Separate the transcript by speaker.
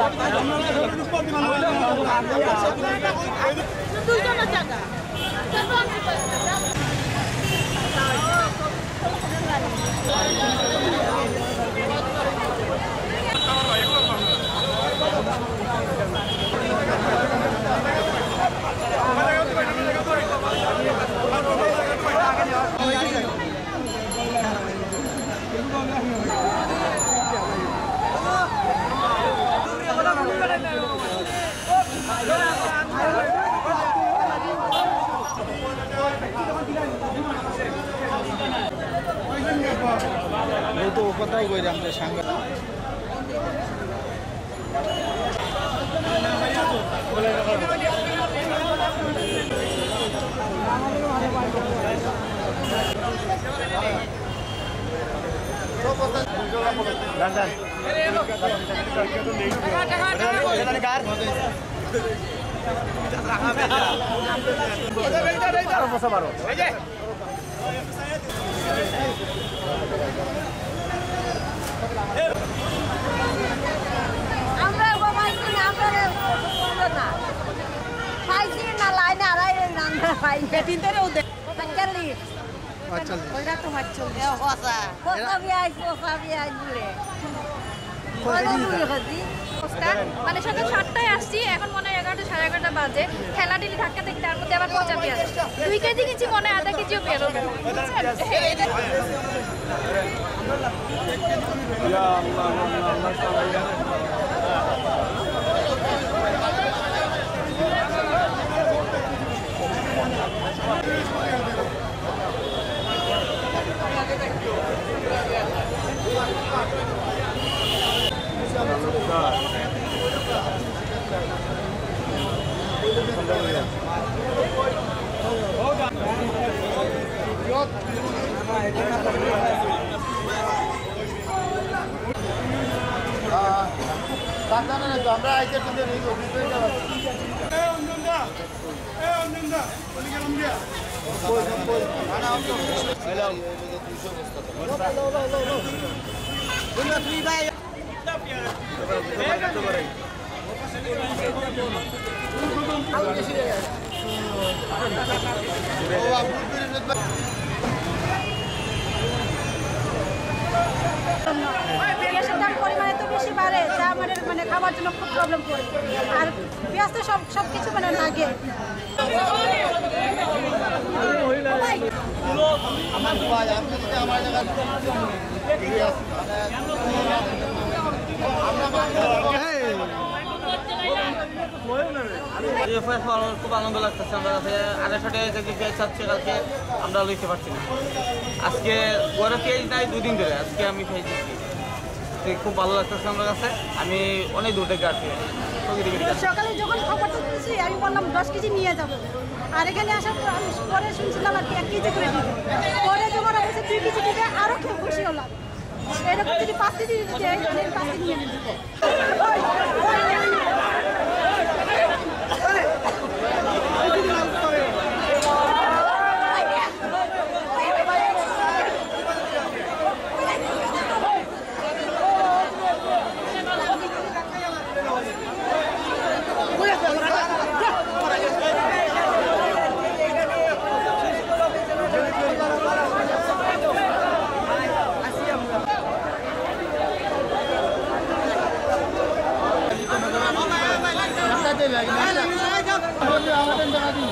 Speaker 1: Yok.
Speaker 2: ও তো ও কথাও কইরাম যে সাংবাদিক
Speaker 1: আমরা পাইছি না আমরা
Speaker 3: মানে সকাল সাতটায় আসছি এখন মনে হয় এগারোটা সাড়ে এগারোটা বাজে। খেলা টিলি থাকতে থাকতে তার মধ্যে আবার পচা পেঁয়াজ। দুই কেজি কিনছি মনে হয় আধা কেজিও
Speaker 2: Ya Allah, ya Allah, ya
Speaker 1: Allah. Yok. আমরা আইতে কিন্তু এই অভিযোগটা গ্যাসের মানে খাবার জন্য খুব প্রবলেম করে। আর পেঁয়াজ তো সব সব কিছু মানে লাগে।
Speaker 4: খুব আনন্দ লাগতেছে। আমরা কাছে আড়াইশো টাকা কেজি পেঁয়াজ চাচ্ছি কালকে। আমরা লইতে পারছি না। আজকে ওরা পেঁয়াজ নাই দুদিন ধরে। আজকে আমি দিচ্ছি তো খুব ভালো লাগতেছে আমার কাছে। আমি অনেক দূর থেকে আসছি
Speaker 1: সকালে যখন খবরটা শুনছি আমি বললাম, দশ কেজি নিয়ে যাব। আর এখানে আসার পর আমি পরে শুনছিলাম আর কি, এক কেজি করে দিবে। পরে যখন আমি দুই কেজি দিবে আরও খেয়ে খুশি হলাম। এরকম যদি পাঁচ কেজি দিতে পাঁচ কেজি নিয়ে নিবো।
Speaker 2: আমাদের আমাদের টাকা দিন